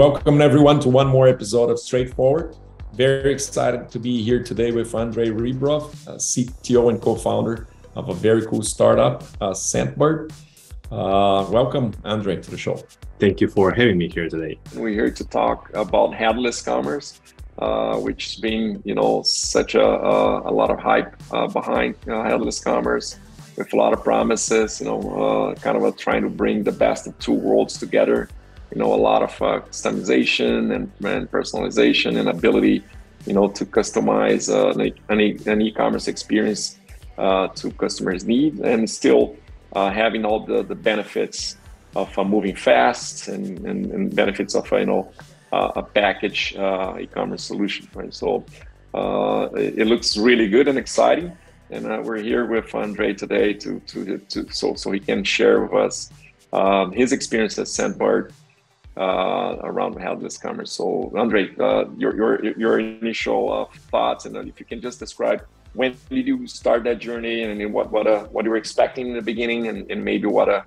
Welcome everyone to one more episode of Straightforward. Very excited to be here today with Andrei Rebrov, CTO and co-founder of a very cool startup, uh, Scentbird. Uh, welcome, Andre, to the show. Thank you for having me here today. We're here to talk about headless commerce, uh, which has been, you know, such a, a, a lot of hype uh, behind uh, headless commerce with a lot of promises, you know, uh, kind of trying to bring the best of two worlds together you know a lot of uh, customization and, and, personalization and ability you know to customize uh, an, an e-commerce experience uh, to customers need and still uh, having all the, the benefits of uh, moving fast and, and, and, benefits of you know uh, a package e-commerce solution right? So it, it, looks really good and exciting. And we're here with Andre today to, to, to so so he can share with us um, his experience at Scentbird uh, around headless commerce. So, Andre, uh, your, your your initial uh, thoughts, and if you can just describe when did you start that journey, and what what uh, what you were expecting in the beginning, and, and maybe what uh,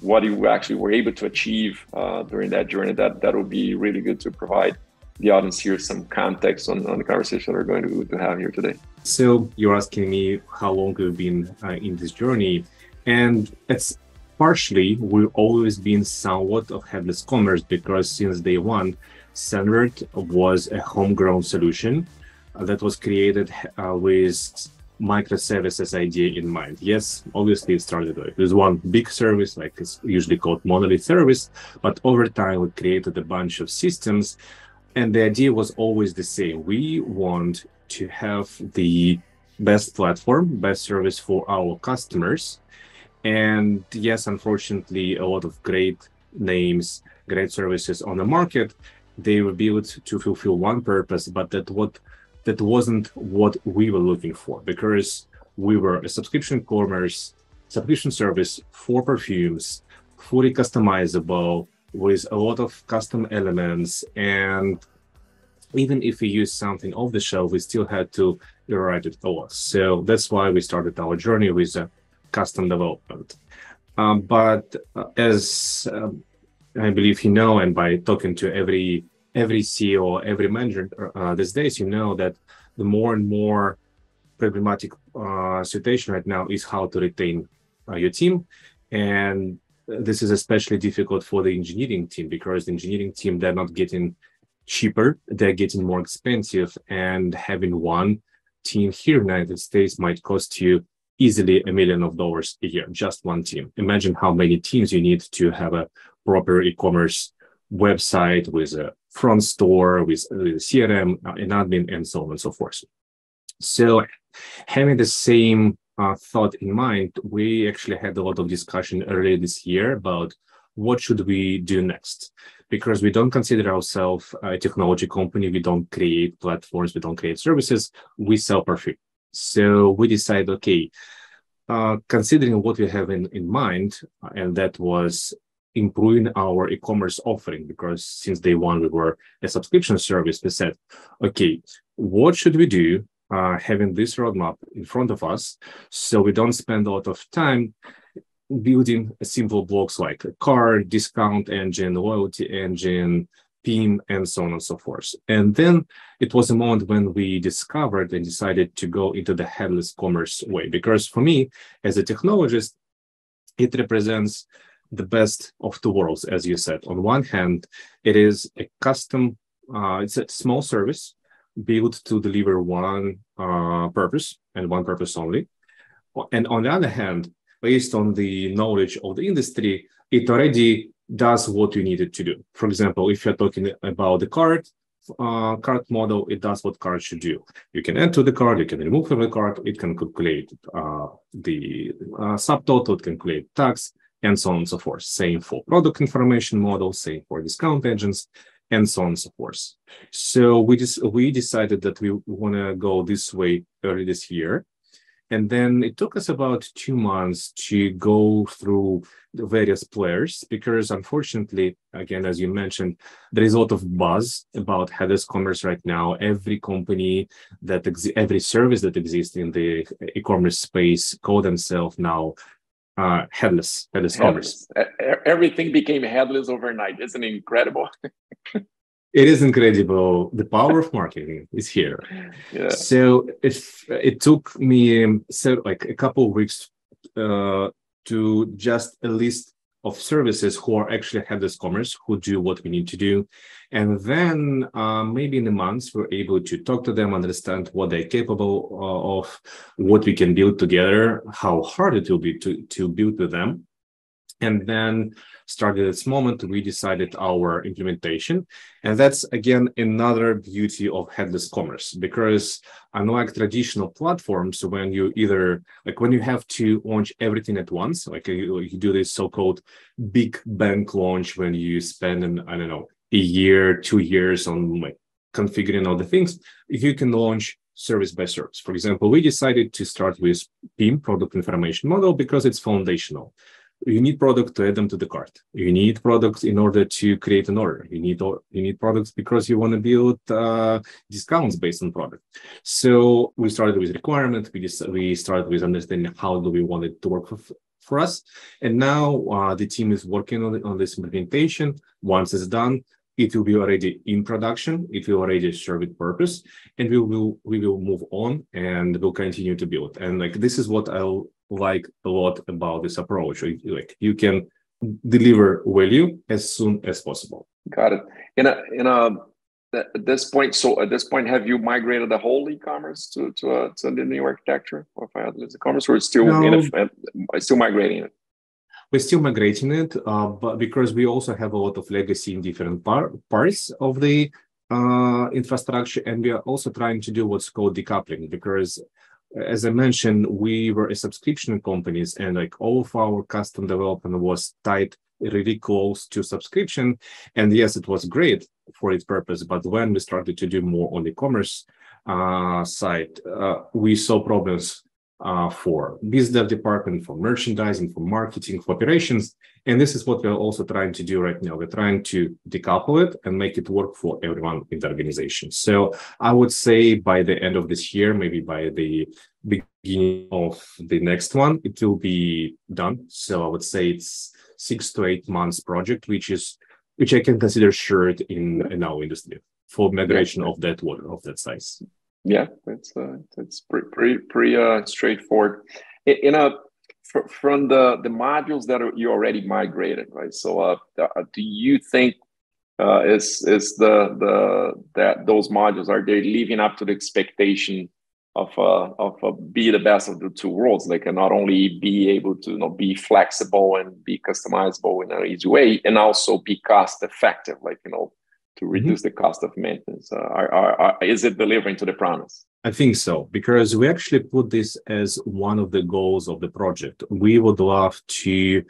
what you actually were able to achieve uh, during that journey. That that would be really good to provide the audience here some context on, on the conversation we're going to, to have here today. So you're asking me how long we've been uh, in this journey, and it's partially we've always been somewhat of headless commerce because since day one, Scentbird was a homegrown solution that was created uh, with microservices idea in mind. Yes, obviously it started with one big service, like it's usually called monolith service, but over time we created a bunch of systems and the idea was always the same. We want to have the best platform, best service for our customers and yes, unfortunately, a lot of great names, great services on the market, they were built to fulfill one purpose, but that what that wasn't what we were looking for because we were a subscription commerce subscription service for perfumes, fully customizable with a lot of custom elements and even if we use something off the shelf, we still had to rewrite it a lot. So that's why we started our journey with a custom development. Um, but uh, as I believe you know, and by talking to every every CEO, every manager uh, these days, you know that the more and more problematic uh, situation right now is how to retain uh, your team, and this is especially difficult for the engineering team because the engineering team they're not getting cheaper, they're getting more expensive, and having one team here in the United States might cost you easily a million of dollars a year, just one team. Imagine how many teams you need to have a proper e-commerce website with a front store, with, with CRM, uh, an admin, and so on and so forth. So having the same uh, thought in mind, we actually had a lot of discussion earlier this year about what should we do next because we don't consider ourselves a technology company we don't create platforms we don't create services we sell perfume so we decided, okay, uh, considering what we have in, in mind, and that was improving our e-commerce offering, because since day one we were a subscription service, we said, okay, what should we do uh, having this roadmap in front of us so we don't spend a lot of time building simple blocks like a cart, discount engine, loyalty engine, PIM, and so on and so forth. And then it was a moment when we discovered and decided to go into the headless commerce way. Because for me, as a technologist, it represents the best of two worlds, as you said. On one hand, it is a custom, uh, it's a small service built to deliver one uh, purpose and one purpose only. And on the other hand, based on the knowledge of the industry, it already does what you need it to do. For example, if you're talking about the cart, uh, cart model, it does what cart should do. You can enter the cart, you can remove from the cart, it can calculate uh, the uh, subtotal, it can calculate tax, and so on and so forth. Same for product information model, same for discount engines, and so on and so forth. So we just we decided that we want to go this way early this year. And then it took us about two months to go through the various players because unfortunately, again, as you mentioned, there is a lot of buzz about headless commerce right now. Every company that every service that exists in the e-commerce space call themselves now uh, headless, headless, headless commerce. Everything became headless overnight. Isn't it incredible? it is incredible. The power of marketing is here. Yeah. So if it took me um, so like a couple of weeks uh, to just a list of services who are actually headless commerce who do what we need to do and then uh, maybe in the months we're able to talk to them understand what they're capable uh, of what we can build together how hard it will be to, to build with them and then started this moment we decided our implementation and that's again another beauty of headless commerce because unlike traditional platforms when you either like when you have to launch everything at once like you, you do this so-called big bang launch when you spend an i don't know a year two years on like configuring all the things if you can launch service by service. For example, we decided to start with PIM, product information model, because it's foundational you need product to add them to the cart. You need products in order to create an order. You need you need products because you want to build uh, discounts based on product. So we started with requirement. We just, we started with understanding how do we want it to work for, for us. And now uh, the team is working on, on this implementation. Once it's done, it will be already in production. It will already serve its purpose, and we will we will move on and we'll continue to build. And like this is what I'll like a lot about this approach. Like you can deliver value as soon as possible. Got it. In a in a at this point, so at this point, have you migrated the whole e-commerce to to, uh, to the new architecture of e-commerce, or still no. in a, still migrating it? We're still migrating it, uh, but because we also have a lot of legacy in different par- parts of the uh, infrastructure, and we are also trying to do what's called decoupling because as I mentioned, we were a subscription companies and like all of our custom development was tied really close to subscription. And yes, it was great for its purpose. But when we started to do more on the commerce uh, side, uh, we saw problems uh, for biz dev department, for merchandising, for marketing, for operations. And this is what we're also trying to do right now. We're trying to decouple it and make it work for everyone in the organization. So I would say by the end of this year, maybe by the beginning of the next one, it will be done. So I would say it's six to eight months project, which is which I can consider short in, in our industry for migration of that water of that size. Yeah, it's uh, it's pretty pretty, pretty uh, straightforward. In a from the the modules that you already migrated, right? So, uh, uh, do you think uh, is is the the that those modules are they living up to the expectation of uh, of uh, be the best of the two worlds? Like, and not only be able to you know be flexible and be customizable in an easy way, and also be cost effective. Like, you know, to reduce mm-hmm. the cost of maintenance? Uh, are, are, are, is it delivering to the promise? I think so, because we actually put this as one of the goals of the project. We would love to,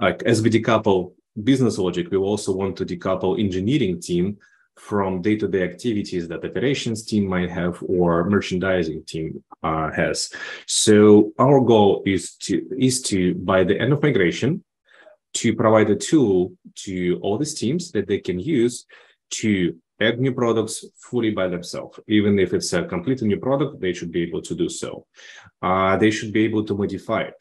like, as we decouple business logic, we also want to decouple engineering team from day-to-day activities that operations team might have or merchandising team uh, has. So our goal is to is to by the end of migration to provide a tool to all these teams that they can use to add new products fully by themselves. Even if it's a completely new product, they should be able to do so. Uh, they should be able to modify it.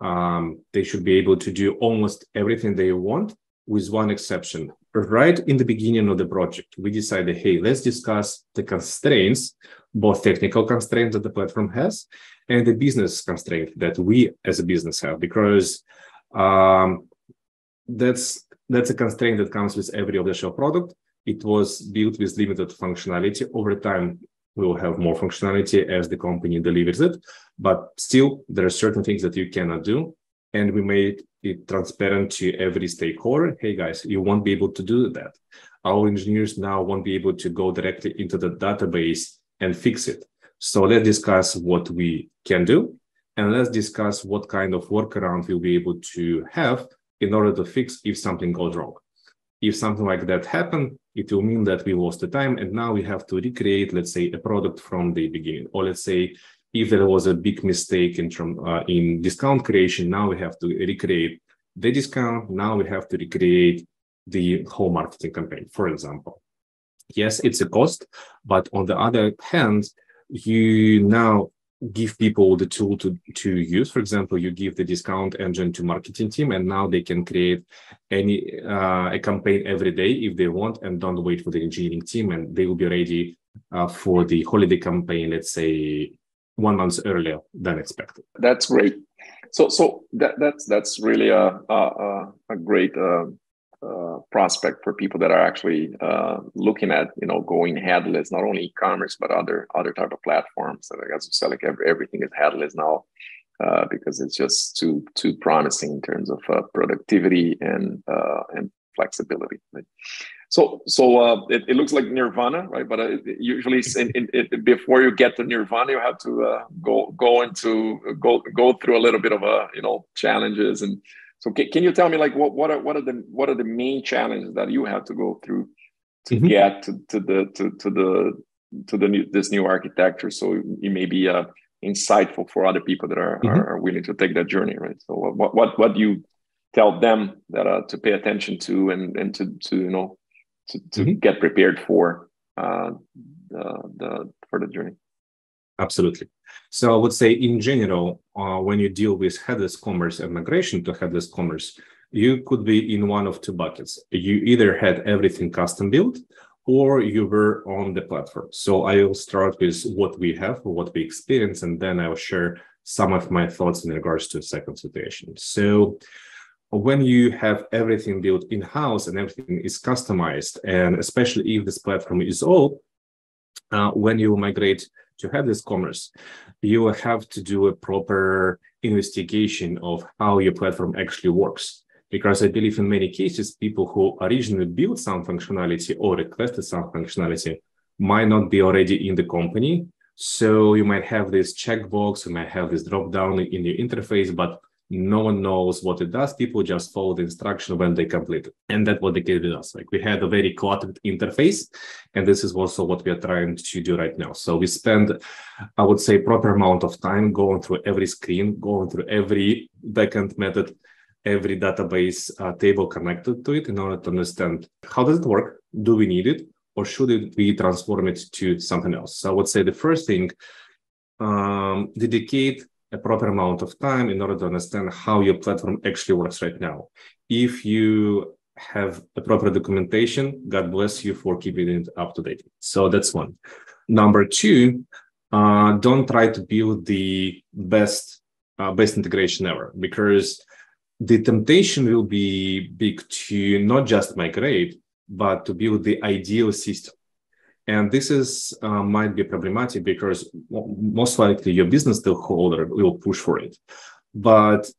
Um, they should be able to do almost everything they want, with one exception. Right in the beginning of the project, we decided, hey, let's discuss the constraints, both technical constraints that the platform has and the business constraint that we as a business have, because um, that's that's a constraint that comes with every off-the-shelf product it was built with limited functionality. Over time, we will have more functionality as the company delivers it, but still there are certain things that you cannot do. And we made it transparent to every stakeholder. Hey guys, you won't be able to do that. Our engineers now won't be able to go directly into the database and fix it. So let's discuss what we can do and let's discuss what kind of workaround we'll be able to have in order to fix if something goes wrong. If something like that happened, it will mean that we lost the time and now we have to recreate, let's say, a product from the beginning. Or let's say, if there was a big mistake in, uh, in discount creation, now we have to recreate the discount. Now we have to recreate the whole marketing campaign, for example. Yes, it's a cost, but on the other hand, you now give people the tool to to use. For example, you give the discount engine to marketing team, and now they can create any uh, a campaign every day if they want, and don't wait for the engineering team, and they will be ready uh, for the holiday campaign. Let's say one month earlier than expected. That's great. So so that that's that's really a a, a great. Uh, uh, prospect for people that are actually uh, looking at you know going headless not only e-commerce but other other type of platforms so as you said like every, everything is headless now uh, because it's just too too promising in terms of uh, productivity and uh, and flexibility right? so so it, it, looks like nirvana right but usually in, in, in, before you get to nirvana you have to go go into go go through a little bit of a you know challenges and so can, can you tell me like what what are what are the what are the main challenges that you had to go through to mm-hmm. get to, to the to, to the to the new this new architecture so it may be uh, insightful for other people that are, mm-hmm. are willing to take that journey right so what what what do you tell them that uh, to pay attention to and and to to you know to, to mm-hmm. get prepared for uh, the, the for the journey Absolutely. So I would say in general, uh, when you deal with headless commerce and migration to headless commerce, you could be in one of two buckets. You either had everything custom built or you were on the platform. So I will start with what we have, what we experience, and then I'll share some of my thoughts in regards to second situation. So when you have everything built in-house and everything is customized, and especially if this platform is old, uh, when you migrate to headless commerce, you have to do a proper investigation of how your platform actually works. Because I believe in many cases, people who originally built some functionality or requested some functionality might not be already in the company. So you might have this checkbox, you might have this drop down in your interface, but no one knows what it does. People just follow the instruction when they complete it. And that's what the kit does. Like we had a very cluttered interface. And this is also what we are trying to do right now. So we spend, I would say, proper amount of time going through every screen, going through every backend method, every database uh, table connected to it in order to understand how does it work? Do we need it? Or should it be transform it to something else? So I would say the first thing, um, dedicate a proper amount of time in order to understand how your platform actually works right now. If you have a proper documentation, God bless you for keeping it up to date. So that's one. Number two, uh, don't try to build the best uh, best integration ever because the temptation will be big to not just migrate, but to build the ideal system. And this is uh, might be problematic because most likely your business stakeholder will push for it. But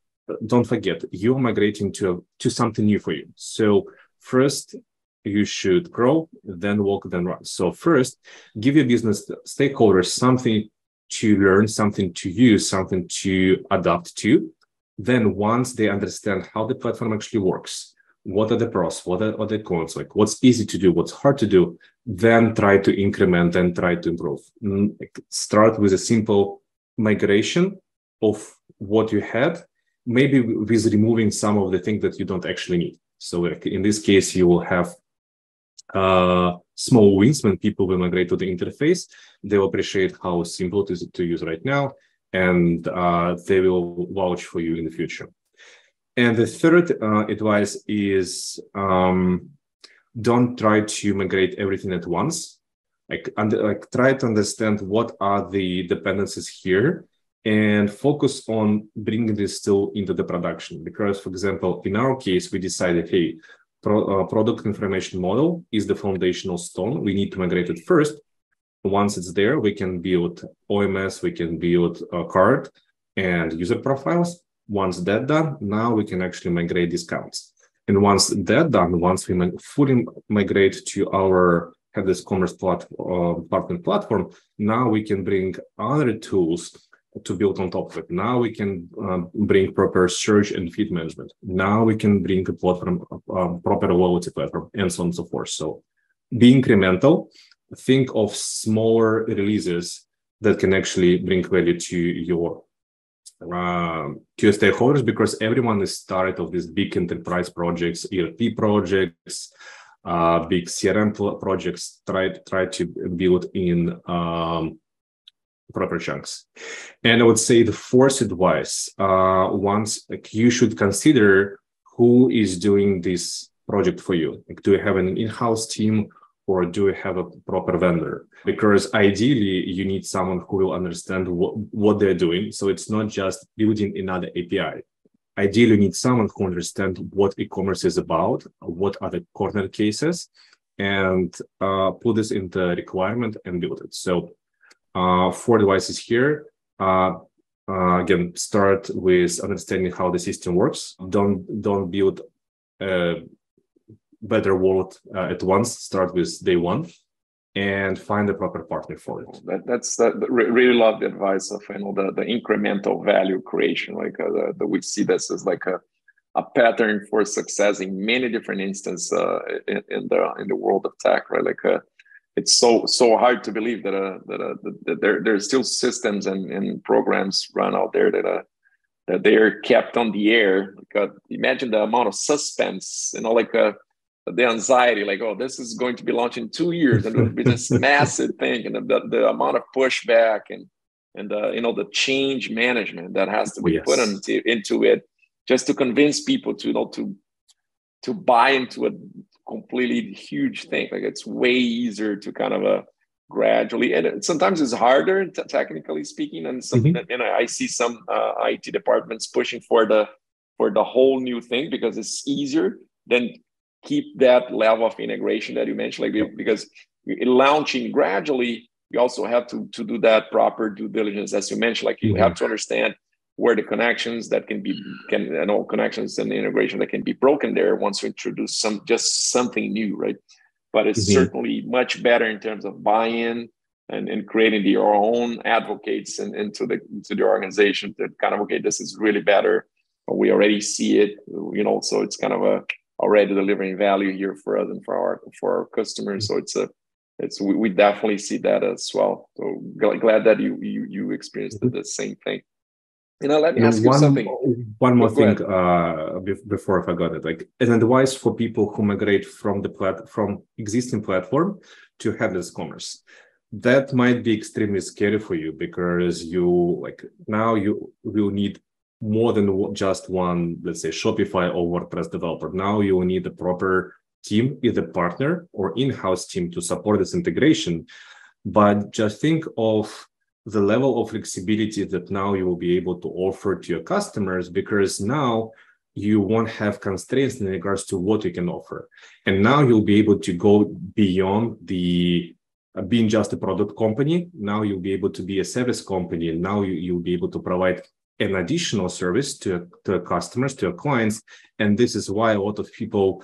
don't forget, you're migrating to, to something new for you. So first, you should grow, then walk, then run. So first, give your business stakeholders something to learn, something to use, something to adapt to. Then once they understand how the platform actually works, what are the pros what are, are, the cons? Like what's easy to do what's hard to do then try to increment and try to improve. Mm, start with a simple migration of what you had maybe with removing some of the things that you don't actually need. So like in this case you will have uh, small wins when people will migrate to the interface. They will appreciate how simple it is to use right now and uh, they will vouch for you in the future and the third uh, advice is um, don't try to migrate everything at once. Like, under, like try to understand what are the dependencies here and focus on bringing this still into the production. Because, for example, in our case, we decided, hey, pro, uh, product information model is the foundational stone. We need to migrate it first. Once it's there, we can build OMS, we can build a cart and user profiles once that done, now we can actually migrate discounts. And once that done, once we fully migrate to our headless commerce plat- uh, partner platform, now we can bring other tools to build on top of it. Now we can um, bring proper search and feed management. Now we can bring a platform, um, proper loyalty platform, and so on and so forth. So be incremental. Think of smaller releases that can actually bring value to your uh, to stakeholders because everyone is started of these big enterprise projects, ERP projects, uh, big CRM projects. Try try to build in um, proper chunks. And I would say the fourth advice, uh, once like you should consider who is doing this project for you. Like, do you have an in-house team or do you have a proper vendor? Because ideally, you need someone who will understand what, what they're doing. So it's not just building another API. Ideally, you need someone who understands what e-commerce is about, what are the corner cases, and uh, put this in the requirement and build it. So uh, four devices here. Uh, uh, again, start with understanding how the system works. Don't don't build a better wallet uh, at once. Start with day one, and find the proper partner for it. That, that's that. Really love the advice of you know the the incremental value creation. Like uh, the, we see this as like a a pattern for success in many different instances uh, in, in, the in the world of tech, right? Like uh, it's so so hard to believe that uh, that, uh, that there there's still systems and, and programs run out there that uh, that they are kept on the air. Like, uh, imagine the amount of suspense, you know, like uh, the anxiety, like oh, this is going to be launched in two years, and it'll be this massive thing, and the, the amount of pushback and and uh, you know the change management that has to be yes. put into into it just to convince people to you know to to buy into a completely huge thing like it's way easier to kind of a uh, gradually and sometimes it's harder t- technically speaking and some mm-hmm. you know i see some uh, it departments pushing for the for the whole new thing because it's easier than keep that level of integration that you mentioned like because launching gradually you also have to to do that proper due diligence as you mentioned like you mm-hmm. have to understand where the connections that can be can and all connections and the integration that can be broken there once you introduce some just something new right but it's mm-hmm. certainly much better in terms of buy-in and, and creating your own advocates and into the into the organization that kind of okay this is really better we already see it you know so it's kind of a already delivering value here for us and for our for our customers so it's a it's we, we definitely see that as well so glad that you you you experienced mm-hmm. the same thing you know, let me ask you one, something. One more thing uh, before I forgot it. Like an advice for people who migrate from the plat- from existing platform to headless commerce. That might be extremely scary for you because you like now you will need more than just one, let's say Shopify or WordPress developer. Now you will need a proper team, either partner or in-house team to support this integration. But just think of the level of flexibility that now you will be able to offer to your customers because now you won't have constraints in regards to what you can offer and now you'll be able to go beyond the uh, being just a product company now you'll be able to be a service company and now you, you'll be able to provide an additional service to, to customers to clients and this is why a lot of people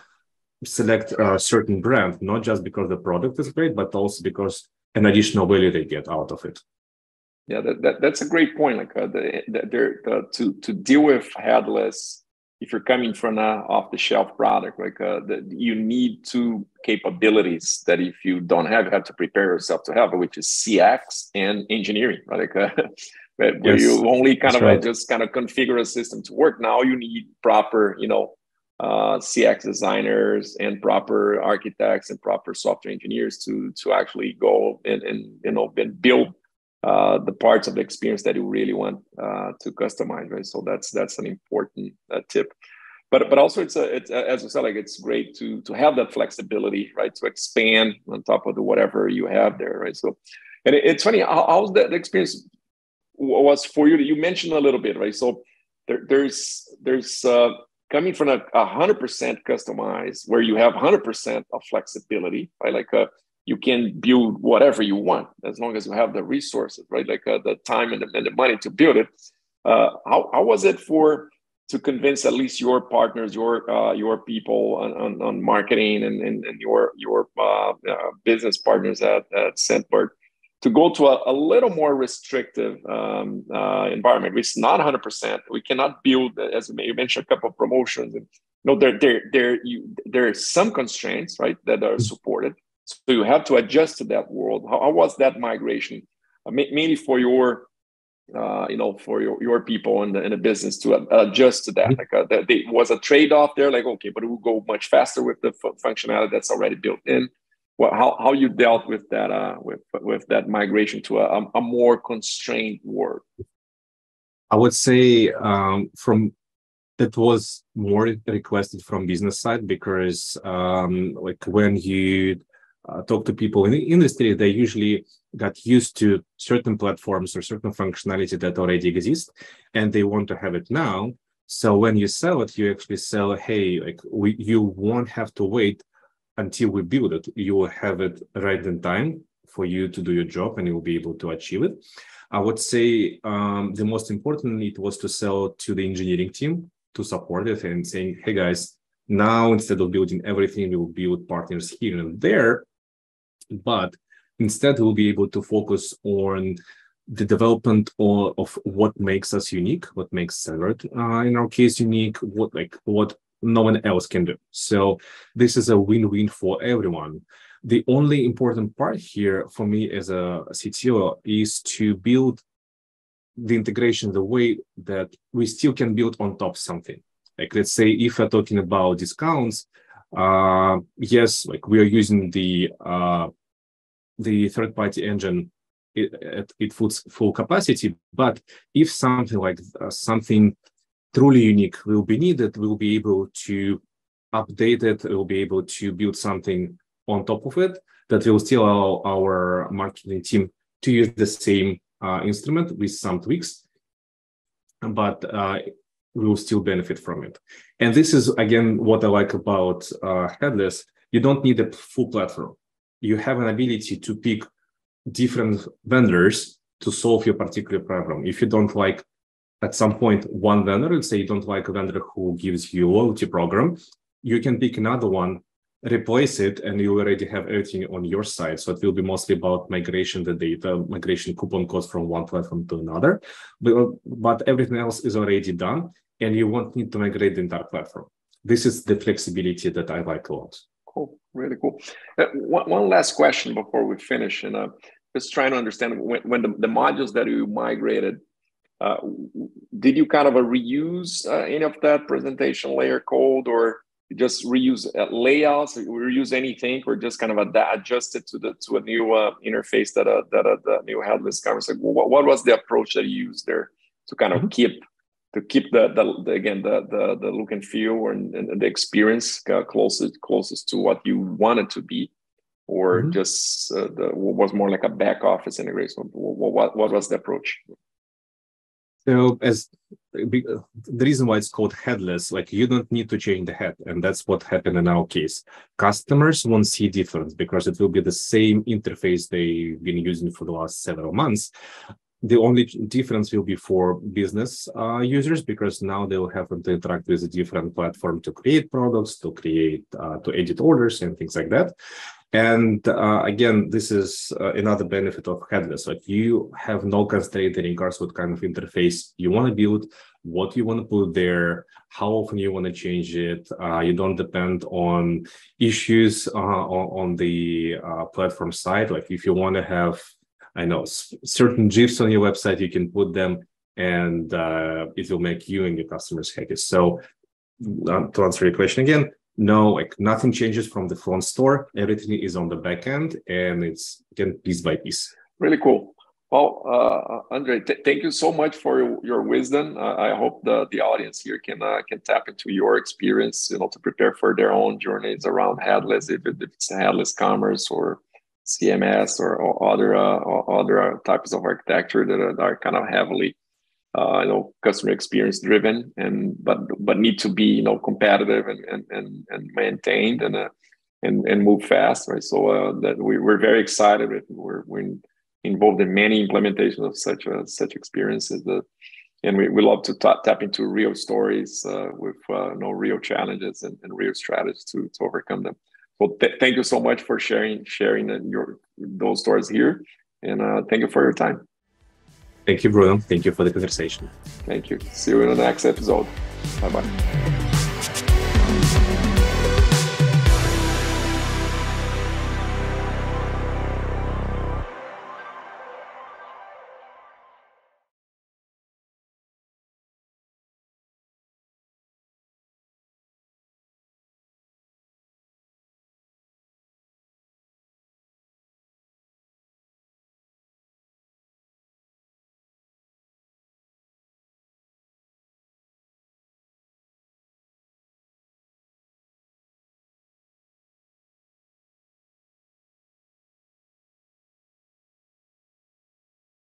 select a certain brand not just because the product is great but also because an additional value they get out of it yeah, that, that, that's a great point. Like uh, the, the, the, to to deal with headless, if you're coming from an off the shelf product, like uh, the, you need two capabilities that if you don't have, you have to prepare yourself to have, which is CX and engineering. Right? Like, uh, where yes, you only kind of right. just kind of configure a system to work. Now you need proper, you know, uh, CX designers and proper architects and proper software engineers to to actually go and, and you know and build uh, the parts of the experience that you really want uh, to customize, right? So that's that's an important uh, tip. But but also it's a it's as I said, like it's great to to have that flexibility, right? To expand on top of the whatever you have there, right? So, and it, it's funny how, how's that experience was for you? That you mentioned a little bit, right? So there, there's there's uh, coming from a hundred percent customized where you have hundred percent of flexibility, right? Like uh, you can build whatever you want as long as you have the resources, right? Like uh, the time and the, and the, money to build it. Uh, how, how was it for to convince at least your partners, your uh, your people on, on, on marketing and, and, and, your your uh, uh, business partners at, at Scentbird to go to a, a little more restrictive um, uh, environment, which is not 100%. We cannot build, as you mentioned, a couple of promotions. And, you know, there, there, there, you, there are some constraints, right, that are supported so you have to adjust to that world. How, how was that migration? Uh, mainly for your, uh, you know, for your, your people in the, in the business to adjust to that. Mm-hmm. Like uh, that they, was a trade off there. Like okay, but we'll go much faster with the f- functionality that's already built in. Well, how how you dealt with that uh, with with that migration to a, a more constrained world. I would say um, from that was more requested from business side because um, like when you uh, talk to people in the industry, they usually got used to certain platforms or certain functionality that already exist, and they want to have it now. So when you sell it, you actually sell, hey, like we, you won't have to wait until we build it. You will have it right in time for you to do your job, and you will be able to achieve it. I would say um, the most important it was to sell to the engineering team to support it and saying, hey guys, now instead of building everything, we will build partners here and there. But instead, we'll be able to focus on the development of, of what makes us unique, what makes Scentbird, uh, in our case, unique, what like what no one else can do. So this is a win-win for everyone. The only important part here for me as a CTO is to build the integration the way that we still can build on top something. Like let's say if we're talking about discounts, uh, yes, like we are using the uh, the third party engine at it full, full capacity. But if something like uh, something truly unique will be needed, we'll be able to update it. We'll be able to build something on top of it that will still allow our marketing team to use the same uh, instrument with some tweaks, but uh, we will still benefit from it. And this is again what I like about uh, headless. You don't need a full platform. You have an ability to pick different vendors to solve your particular problem. If you don't like at some point one vendor, let's say you don't like a vendor who gives you loyalty program, you can pick another one replace it and you already have everything on your side. So it will be mostly about migration, the data, migration coupon codes from one platform to another. But, but everything else is already done and you won't need to migrate the entire platform. This is the flexibility that I like a lot. Cool, really cool. Uh, one, one last question before we finish. And uh, just trying to understand when, when the, the modules that you migrated, uh, did you kind of reuse uh, any of that presentation layer code or just reuse uh, layouts, reuse anything, or just kind of adjust it to the to a new uh, interface that uh, that uh, the new headless commerce. Like, what, what was the approach that you used there to kind of mm-hmm. keep to keep the, the, the, again the, the the look and feel and, and the experience uh, closest closest to what you wanted to be, or mm-hmm. just uh, the was more like a back office integration. What, what what was the approach? So as the reason why it's called headless, like you don't need to change the head, and that's what happened in our case. Customers won't see difference because it will be the same interface they've been using for the last several months. The only difference will be for business uh, users because now they will have to interact with a different platform to create products, to create, uh, to edit orders and things like that. And uh, again, this is uh, another benefit of headless. Like you have no constraint in regards what kind of interface you want to build, what you want to put there, how often you want to change it. Uh, you don't depend on issues uh, on, on, the uh, platform side. Like if you want to have, I know, certain GIFs on your website, you can put them and uh, it will make you and your customers happy. So to answer your question again, no, like nothing changes from the front store. Everything is on the back end and it's again piece by piece. Really cool. Well, uh, Andre, th- thank you so much for your, wisdom. Uh, I hope the, the audience here can uh, can tap into your experience, you know, to prepare for their own journeys around headless, if, it, if it's headless commerce or CMS or, or other uh, other types of architecture that are, that are kind of heavily uh, you know customer experience driven and but but need to be you know competitive and and and, and maintained and uh, and and move fast right? So uh, that we, we're very excited we're, we're involved in many implementations of such uh, such experiences that and we, we love to tap, tap into real stories uh, with uh, you know real challenges and, and real strategies to, to overcome them. So th- thank you so much for sharing sharing your those stories here and uh, thank you for your time Thank you, Bruno. Thank you for the conversation. Thank you. See you in the next episode. Bye bye.